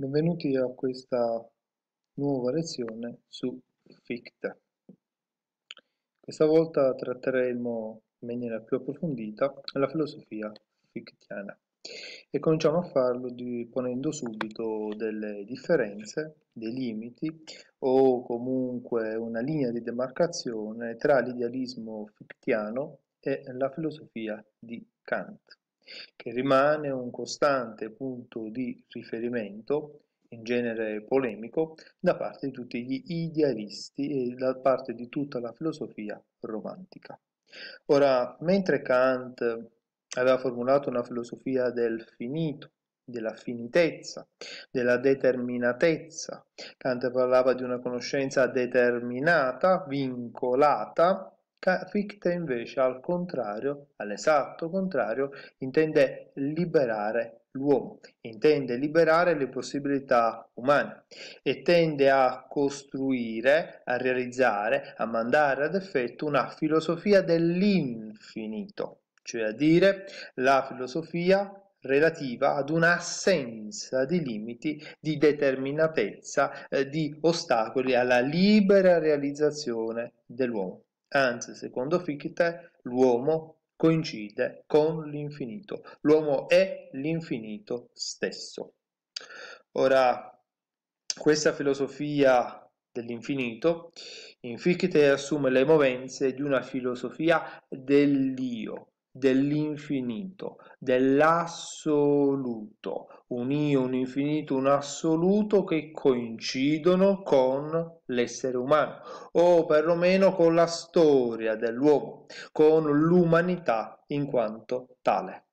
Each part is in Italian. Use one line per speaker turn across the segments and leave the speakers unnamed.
Benvenuti a questa nuova lezione su Fichte. Questa volta tratteremo in maniera più approfondita la filosofia fictiana e cominciamo a farlo di, ponendo subito delle differenze, dei limiti o comunque una linea di demarcazione tra l'idealismo fictiano e la filosofia di Kant che rimane un costante punto di riferimento, in genere polemico, da parte di tutti gli idealisti e da parte di tutta la filosofia romantica. Ora, mentre Kant aveva formulato una filosofia del finito, della finitezza, della determinatezza. Kant parlava di una conoscenza determinata, vincolata, Fichte invece al contrario, all'esatto contrario, intende liberare l'uomo, intende liberare le possibilità umane e tende a costruire, a realizzare, a mandare ad effetto una filosofia dell'infinito, cioè a dire la filosofia relativa ad un'assenza di limiti, di determinatezza, eh, di ostacoli alla libera realizzazione dell'uomo. Anzi, secondo Fichte, l'uomo coincide con l'infinito. L'uomo è l'infinito stesso. Ora, questa filosofia dell'infinito in Fichte assume le movenze di una filosofia dell'io, dell'infinito, dell'assoluto, un io, un infinito, un assoluto che coincidono con l'essere umano o perlomeno con la storia dell'uomo, con l'umanità in quanto tale.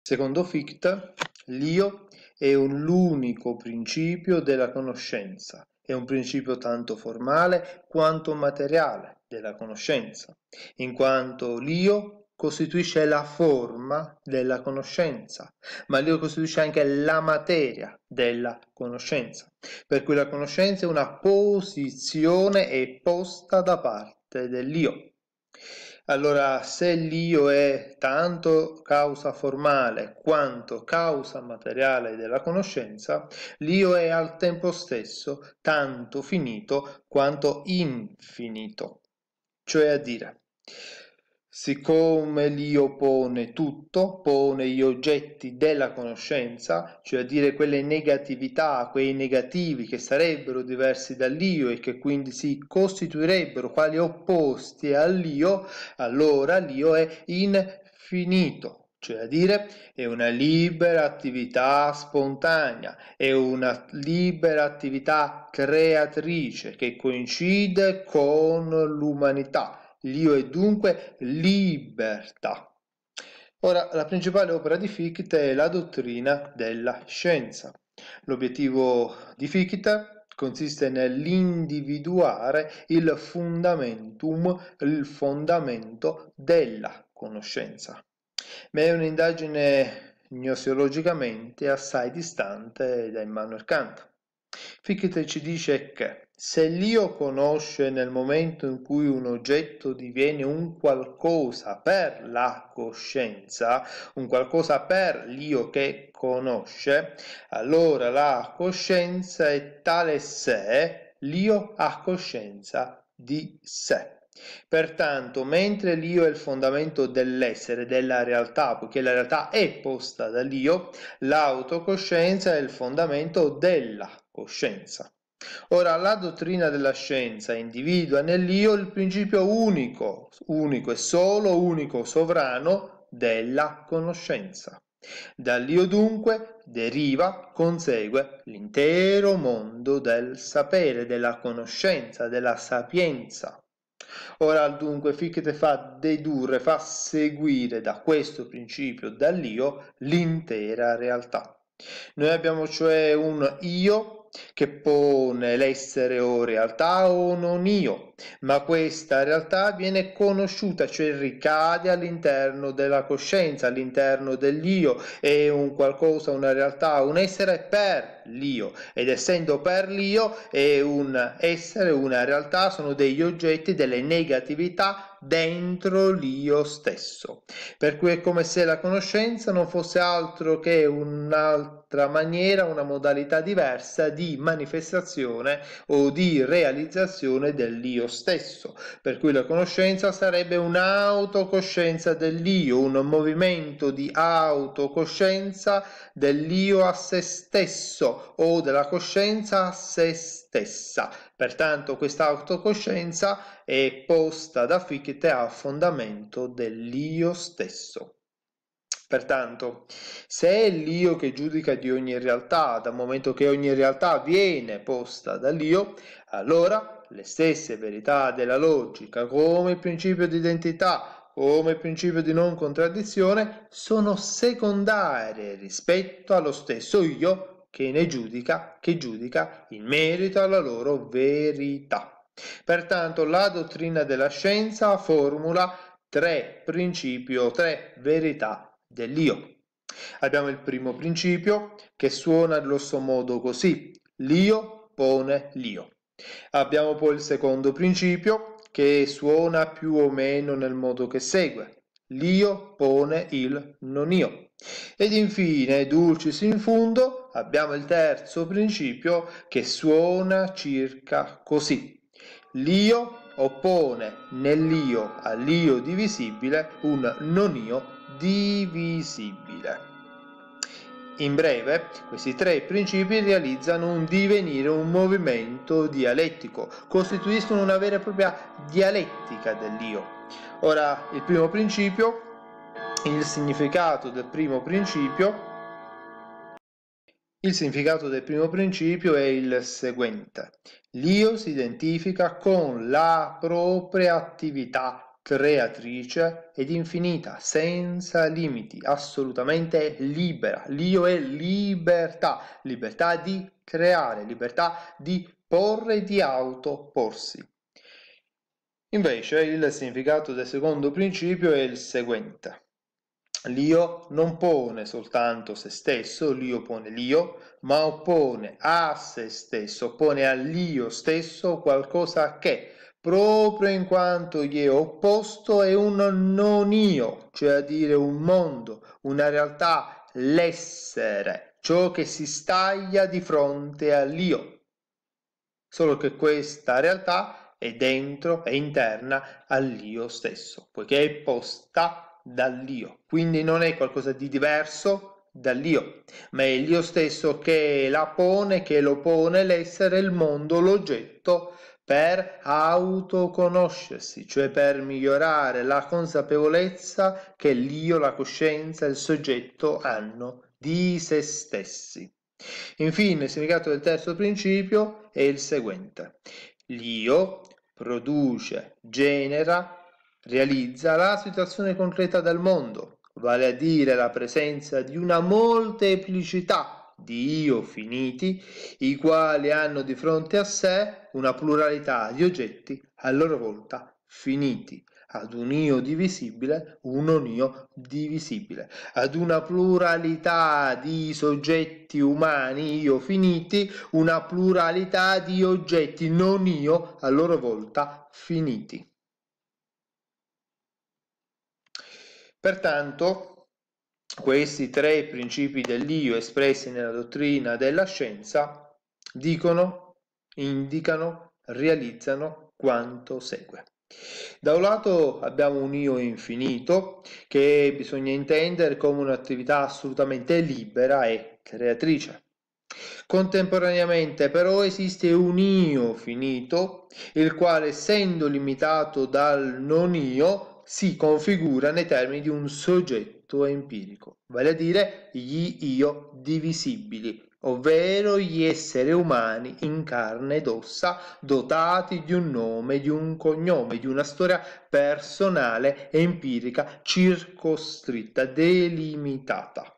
Secondo Fichte, l'io è un l'unico principio della conoscenza, è un principio tanto formale quanto materiale della conoscenza, in quanto l'io costituisce la forma della conoscenza, ma l'io costituisce anche la materia della conoscenza, per cui la conoscenza è una posizione e posta da parte dell'io. Allora, se l'io è tanto causa formale quanto causa materiale della conoscenza, l'io è al tempo stesso tanto finito quanto infinito. Cioè a dire, Siccome l'io pone tutto, pone gli oggetti della conoscenza, cioè a dire quelle negatività, quei negativi che sarebbero diversi dall'io e che quindi si costituirebbero quali opposti all'io, allora l'io è infinito. Cioè a dire è una libera attività spontanea, è una libera attività creatrice che coincide con l'umanità L'io è dunque libertà. Ora, la principale opera di Fichte è la dottrina della scienza. L'obiettivo di Fichte consiste nell'individuare il fundamentum, il fondamento della conoscenza. Ma è un'indagine gnoseologicamente assai distante da Immanuel Kant. Fichte ci dice che se l'io conosce nel momento in cui un oggetto diviene un qualcosa per la coscienza, un qualcosa per l'io che conosce, allora la coscienza è tale se l'io ha coscienza di sé. Pertanto, mentre l'io è il fondamento dell'essere, della realtà, poiché la realtà è posta dall'io, l'autocoscienza è il fondamento della coscienza. Ora, la dottrina della scienza individua nell'io il principio unico, unico e solo unico sovrano della conoscenza. Dall'io dunque deriva, consegue l'intero mondo del sapere, della conoscenza, della sapienza. Ora dunque Fichte fa dedurre, fa seguire da questo principio, dall'io, l'intera realtà. Noi abbiamo cioè un io che pone l'essere o realtà o non io, ma questa realtà viene conosciuta, cioè ricade all'interno della coscienza, all'interno dell'io, è un qualcosa, una realtà, un essere per l'io ed essendo per l'io è un essere, una realtà, sono degli oggetti, delle negatività dentro l'io stesso. Per cui è come se la conoscenza non fosse altro che un'altra maniera, una modalità diversa di manifestazione o di realizzazione dell'io stesso. Per cui la conoscenza sarebbe un'autocoscienza dell'io, un movimento di autocoscienza dell'io a se stesso o della coscienza a se stessa. Pertanto questa autocoscienza è posta da Fichte a fondamento dell'io stesso. Pertanto, se è l'io che giudica di ogni realtà, dal momento che ogni realtà viene posta dall'io, allora le stesse verità della logica, come il principio di identità, come il principio di non contraddizione, sono secondarie rispetto allo stesso io che ne giudica, che giudica in merito alla loro verità. Pertanto la dottrina della scienza formula tre principi o tre verità dell'io. Abbiamo il primo principio che suona grosso modo così: l'io pone l'io. Abbiamo poi il secondo principio che suona più o meno nel modo che segue: l'io pone il non io. Ed infine, dulcis in fundo, abbiamo il terzo principio che suona circa così. L'io oppone nell'io all'io divisibile un non io divisibile. In breve, questi tre principi realizzano un divenire, un movimento dialettico, costituiscono una vera e propria dialettica dell'io. Ora, il primo principio il significato del primo principio il significato del primo principio è il seguente. L'io si identifica con la propria attività creatrice ed infinita, senza limiti, assolutamente libera. L'io è libertà, libertà di creare, libertà di porre di autoporsi. Invece il significato del secondo principio è il seguente. L'io non pone soltanto se stesso, l'io pone l'io, ma oppone a se stesso, oppone all'io stesso qualcosa che, proprio in quanto gli è opposto, è un non io, cioè a dire un mondo, una realtà, l'essere, ciò che si staglia di fronte all'io. Solo che questa realtà è dentro, è interna all'io stesso, poiché è posta dall'io. Quindi non è qualcosa di diverso dall'io, ma è l'io stesso che la pone, che lo pone l'essere, il mondo, l'oggetto per autoconoscersi, cioè per migliorare la consapevolezza che l'io, la coscienza, il soggetto hanno di se stessi. Infine, il significato del terzo principio è il seguente. L'io produce, genera realizza la situazione concreta del mondo, vale a dire la presenza di una molteplicità di io finiti, i quali hanno di fronte a sé una pluralità di oggetti a loro volta finiti, ad un io divisibile, un non io divisibile, ad una pluralità di soggetti umani io finiti, una pluralità di oggetti non io a loro volta finiti. Pertanto, questi tre principi dell'io espressi nella dottrina della scienza dicono, indicano, realizzano quanto segue. Da un lato abbiamo un io infinito che bisogna intendere come un'attività assolutamente libera e creatrice. Contemporaneamente però esiste un io finito, il quale essendo limitato dal non io si configura nei termini di un soggetto empirico, vale a dire gli io divisibili, ovvero gli esseri umani in carne ed ossa dotati di un nome, di un cognome, di una storia personale, empirica, circoscritta, delimitata.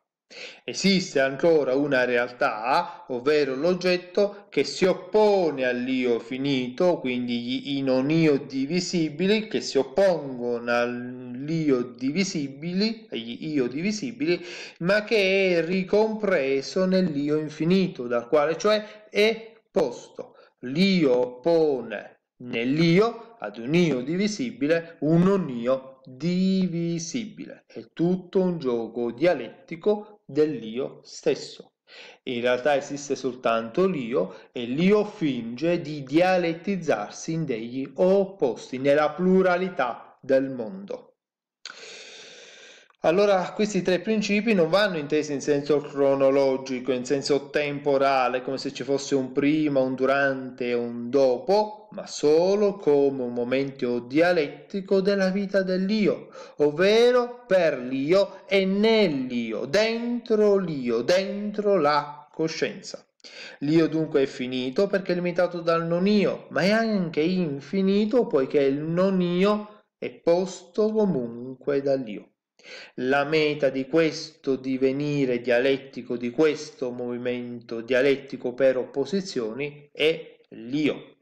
Esiste ancora una realtà, ovvero l'oggetto che si oppone all'io finito, quindi gli i non io divisibili che si oppongono all'io divisibili, agli io divisibili, ma che è ricompreso nell'io infinito, dal quale cioè è posto. L'io oppone nell'io ad un io divisibile un non io divisibile. È tutto un gioco dialettico dell'io stesso. In realtà esiste soltanto l'io e l'io finge di dialettizzarsi in degli opposti, nella pluralità del mondo. Allora questi tre principi non vanno intesi in senso cronologico, in senso temporale, come se ci fosse un prima, un durante e un dopo, ma solo come un momento dialettico della vita dell'io, ovvero per l'io e nell'io, dentro l'io, dentro la coscienza. L'io dunque è finito perché è limitato dal non io, ma è anche infinito poiché il non io è posto comunque dall'io. La meta di questo divenire dialettico, di questo movimento dialettico per opposizioni, è l'io.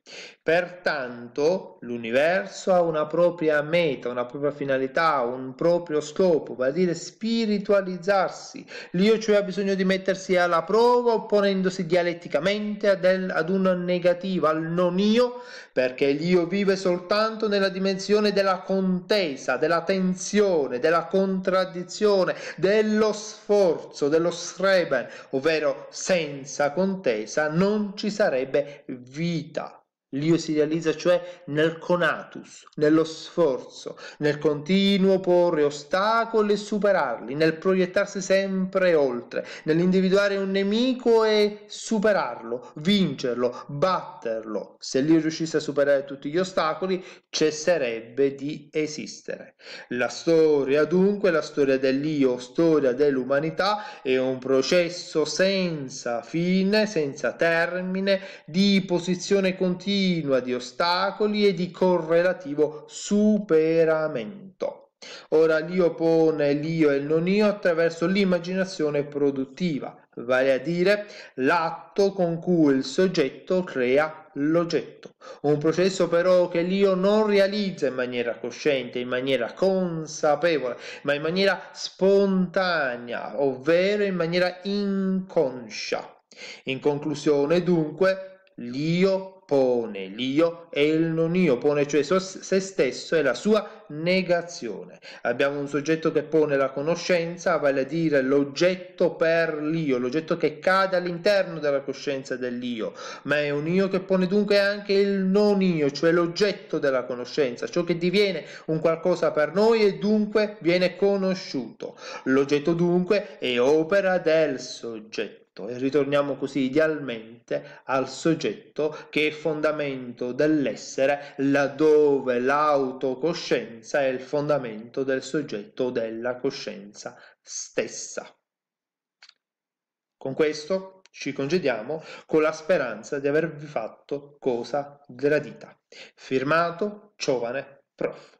Pertanto l'universo ha una propria meta, una propria finalità, un proprio scopo, vale a dire spiritualizzarsi. L'io cioè ha bisogno di mettersi alla prova opponendosi dialetticamente ad, el, ad un negativo, al non io, perché l'io vive soltanto nella dimensione della contesa, della tensione, della contraddizione, dello sforzo, dello streben, ovvero senza contesa non ci sarebbe vita. L'io si realizza cioè nel conatus, nello sforzo, nel continuo porre ostacoli e superarli, nel proiettarsi sempre oltre, nell'individuare un nemico e superarlo, vincerlo, batterlo. Se l'io riuscisse a superare tutti gli ostacoli, cesserebbe di esistere. La storia dunque, la storia dell'io, storia dell'umanità, è un processo senza fine, senza termine, di posizione continua continua di ostacoli e di correlativo superamento. Ora l'io pone l'io e il non io attraverso l'immaginazione produttiva, vale a dire l'atto con cui il soggetto crea l'oggetto. Un processo però che l'io non realizza in maniera cosciente, in maniera consapevole, ma in maniera spontanea, ovvero in maniera inconscia. In conclusione, dunque, l'io pone l'io e il non io, pone cioè se stesso e la sua negazione. Abbiamo un soggetto che pone la conoscenza, vale a dire l'oggetto per l'io, l'oggetto che cade all'interno della coscienza dell'io, ma è un io che pone dunque anche il non io, cioè l'oggetto della conoscenza, ciò che diviene un qualcosa per noi e dunque viene conosciuto. L'oggetto dunque è opera del soggetto e ritorniamo così idealmente al soggetto che è fondamento dell'essere laddove l'autocoscienza è il fondamento del soggetto della coscienza stessa. Con questo ci congediamo con la speranza di avervi fatto cosa gradita. Firmato Giovane Prof.